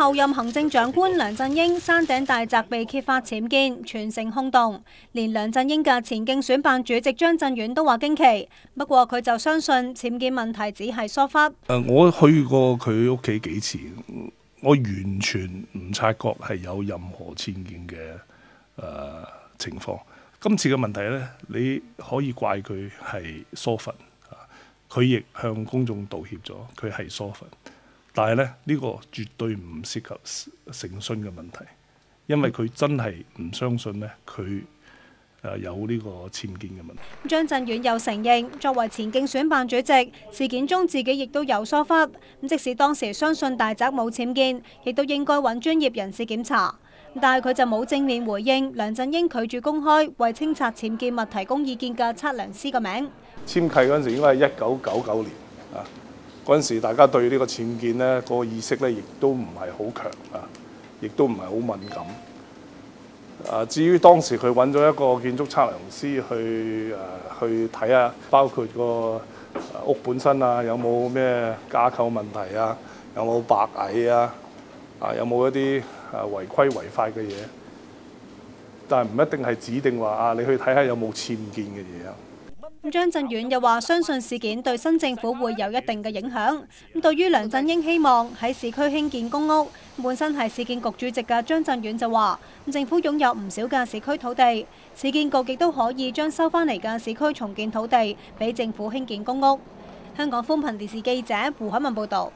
后任行政長官梁振英山頂大宅被揭發僭建，全城轟動，連梁振英嘅前競選辦主席張振遠都話驚奇。不過佢就相信僭建問題只係疏忽。我去過佢屋企幾次，我完全唔察覺係有任何僭建嘅诶、情況。今次嘅問題呢，你可以怪佢係疏忽，佢亦向公眾道歉咗，佢係疏忽。但係咧，呢、呢個絕對唔涉及誠信嘅問題，因為佢真係唔相信呢，佢誒有呢個僭建嘅問題。張振遠又承認，作為前競選辦主席，事件中自己亦都有疏忽。咁即使當時相信大宅冇僭建，亦都應該揾專業人士檢查。但係佢就冇正面回應梁振英拒絕公開為清拆僭建物提供意見嘅測量師嘅名。簽契嗰陣時應該係一九九九年啊。嗰陣時，大家對呢個僭建呢個意識呢，亦都唔係好強啊，亦都唔係好敏感。啊，至於當時佢揾咗一個建築測量師去誒、去睇下，包括個屋本身啊，有冇咩架構問題啊，有冇白蟻啊，啊有冇一啲誒違規違法嘅嘢，但係唔一定係指定話啊，你去睇下有冇僭建嘅嘢啊。张振远又话：相信事件对新政府会有一定嘅影响。咁对于梁振英希望喺市区兴建公屋，本身系市建局主席嘅张振远就话：政府拥有唔少嘅市区土地，市建局亦都可以将收翻嚟嘅市区重建土地俾政府兴建公屋。香港宽频电视记者胡海文报道。